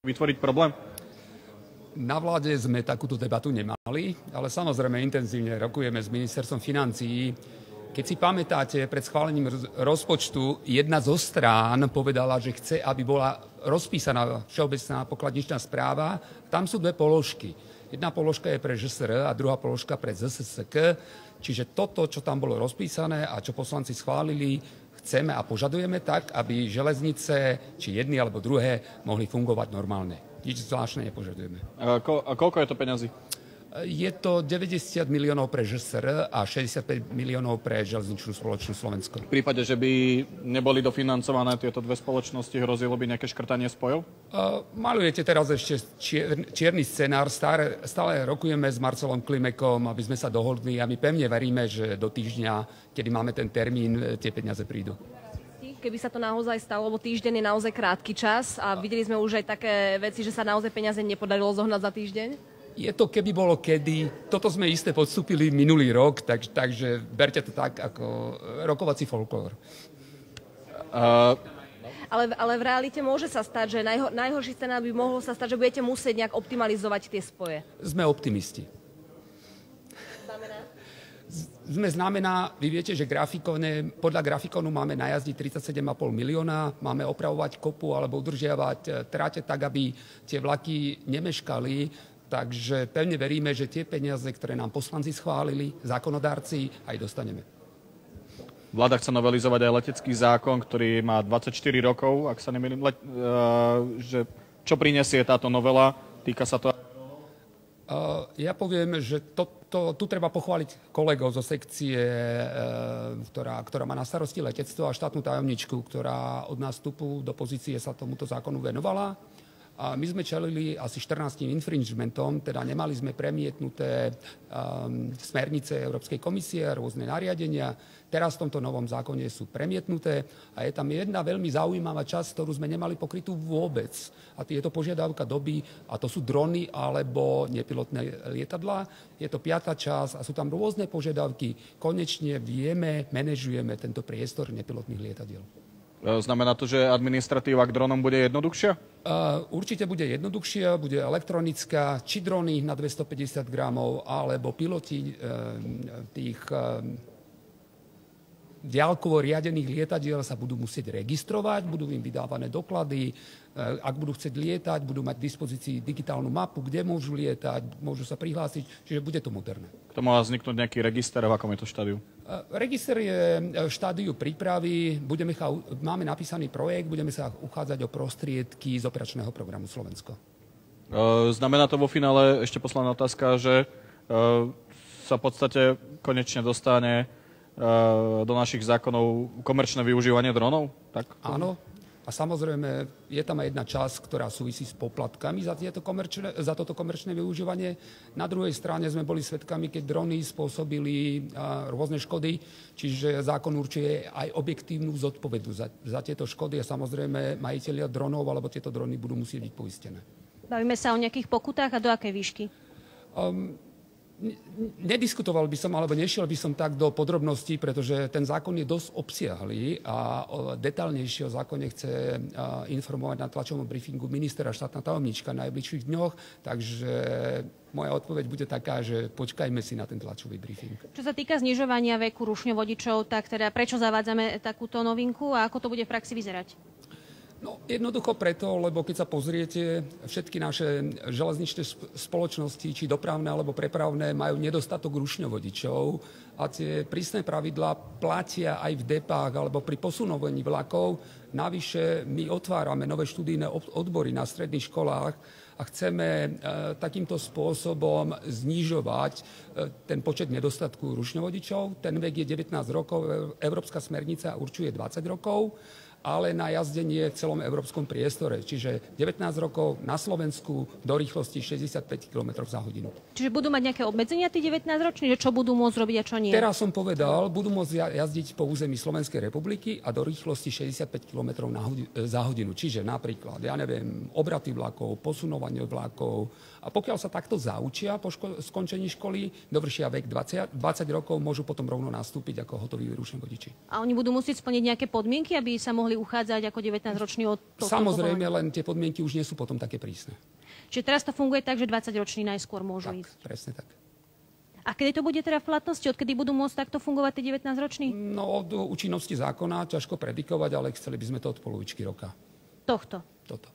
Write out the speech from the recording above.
vytvoriť problém? Na vláde sme takúto debatu nemali, ale samozrejme intenzívne rokujeme s ministerstvom financií. Keď si pamätáte, pred schválením rozpočtu jedna zo strán povedala, že chce, aby bola rozpísaná všeobecná pokladničná správa. Tam sú dve položky. Jedna položka je pre ŽSR a druhá položka pre ZSSK. Čiže toto, čo tam bolo rozpísané a čo poslanci schválili, chceme a požadujeme tak, aby železnice, či jedny alebo druhé, mohli fungovať normálne. Nič zvláštne nepožadujeme. A, ko- a koľko je to peňazí? Je to 90 miliónov pre ŽSR a 65 miliónov pre železničnú spoločnosť Slovensko. V prípade, že by neboli dofinancované tieto dve spoločnosti, hrozilo by nejaké škrtanie spojov? Uh, malujete teraz ešte čier, čierny scenár. Stále, stále rokujeme s Marcelom Klimekom, aby sme sa dohodli a my pevne veríme, že do týždňa, kedy máme ten termín, tie peniaze prídu keby sa to naozaj stalo, lebo týždeň je naozaj krátky čas a videli sme už aj také veci, že sa naozaj peniaze nepodarilo zohnať za týždeň? Je to keby bolo kedy. Toto sme isté podstúpili minulý rok, tak, takže berte to tak ako rokovací folklór. Uh, ale, ale v realite môže sa stať, že najho, najhorší scenár by mohol sa stať, že budete musieť nejak optimalizovať tie spoje. Sme optimisti sme znamená, vy viete, že grafikone, podľa grafikonu máme najazdiť 37,5 milióna, máme opravovať kopu alebo udržiavať e, tráte tak, aby tie vlaky nemeškali, takže pevne veríme, že tie peniaze, ktoré nám poslanci schválili, zákonodárci, aj dostaneme. Vláda chce novelizovať aj letecký zákon, ktorý má 24 rokov, ak sa nemýlim. Le- uh, že čo prinesie táto novela? Týka sa to ja poviem, že to, to, tu treba pochváliť kolegov zo sekcie, e, ktorá, ktorá má na starosti letectvo a štátnu tajomničku, ktorá od nástupu do pozície sa tomuto zákonu venovala. A my sme čelili asi 14 infringementom, teda nemali sme premietnuté um, smernice Európskej komisie, rôzne nariadenia. Teraz v tomto novom zákone sú premietnuté a je tam jedna veľmi zaujímavá časť, ktorú sme nemali pokrytú vôbec. A je to požiadavka doby, a to sú drony alebo nepilotné lietadlá. Je to piata časť a sú tam rôzne požiadavky. Konečne vieme, manažujeme tento priestor nepilotných lietadiel. E, znamená to, že administratíva k dronom bude jednoduchšia? Uh, určite bude jednoduchšia, bude elektronická, či drony na 250 gramov, alebo piloti uh, tých uh, diálkovo riadených lietadiel sa budú musieť registrovať, budú im vydávané doklady, eh, ak budú chcieť lietať, budú mať k dispozícii digitálnu mapu, kde môžu lietať, môžu sa prihlásiť, čiže bude to moderné. K tomu má vzniknúť nejaký register, v akom je to štádiu? Eh, register je v štádiu prípravy, budeme, máme napísaný projekt, budeme sa uchádzať o prostriedky z operačného programu Slovensko. Znamená to vo finále, ešte posledná otázka, že sa v podstate konečne dostane do našich zákonov komerčné využívanie dronov? Tak? Áno. A samozrejme, je tam aj jedna časť, ktorá súvisí s poplatkami za, tieto komerčné, za toto komerčné využívanie. Na druhej strane sme boli svedkami, keď drony spôsobili a, rôzne škody, čiže zákon určuje aj objektívnu zodpovednosť za, za tieto škody a samozrejme majiteľia dronov alebo tieto drony budú musieť byť poistené. Bavíme sa o nejakých pokutách a do akej výšky? Um, nediskutoval by som, alebo nešiel by som tak do podrobností, pretože ten zákon je dosť obsiahlý a detálnejšie o zákone chce informovať na tlačovom briefingu ministera štátna tajomnička v najbližších dňoch, takže moja odpoveď bude taká, že počkajme si na ten tlačový briefing. Čo sa týka znižovania veku rušňovodičov, tak teda prečo zavádzame takúto novinku a ako to bude v praxi vyzerať? No jednoducho preto, lebo keď sa pozriete, všetky naše železničné spoločnosti, či dopravné alebo prepravné, majú nedostatok rušňovodičov a tie prísne pravidlá platia aj v depách alebo pri posunovaní vlakov. Navyše my otvárame nové študijné odbory na stredných školách a chceme e, takýmto spôsobom znižovať e, ten počet nedostatku rušňovodičov. Ten vek je 19 rokov, Európska smernica určuje 20 rokov ale na jazdenie v celom európskom priestore. Čiže 19 rokov na Slovensku do rýchlosti 65 km za hodinu. Čiže budú mať nejaké obmedzenia tí 19 roční, že čo budú môcť robiť a čo nie? Teraz som povedal, budú môcť jazdiť po území Slovenskej republiky a do rýchlosti 65 km na hodinu, za hodinu. Čiže napríklad, ja neviem, obraty vlakov, posunovanie vlakov. A pokiaľ sa takto zaučia po ško- skončení školy, dovršia vek 20, 20 rokov, môžu potom rovno nastúpiť ako hotoví vyrušení vodiči. A oni budú musieť splniť nejaké podmienky, aby sa mohli mohli uchádzať ako 19-roční o to? Samozrejme, len tie podmienky už nie sú potom také prísne. Čiže teraz to funguje tak, že 20-roční najskôr môžu tak, ísť. presne tak. A kedy to bude teda v platnosti? Odkedy budú môcť takto fungovať tí 19-roční? No od účinnosti zákona ťažko predikovať, ale chceli by sme to od polovičky roka. Tohto. Toto.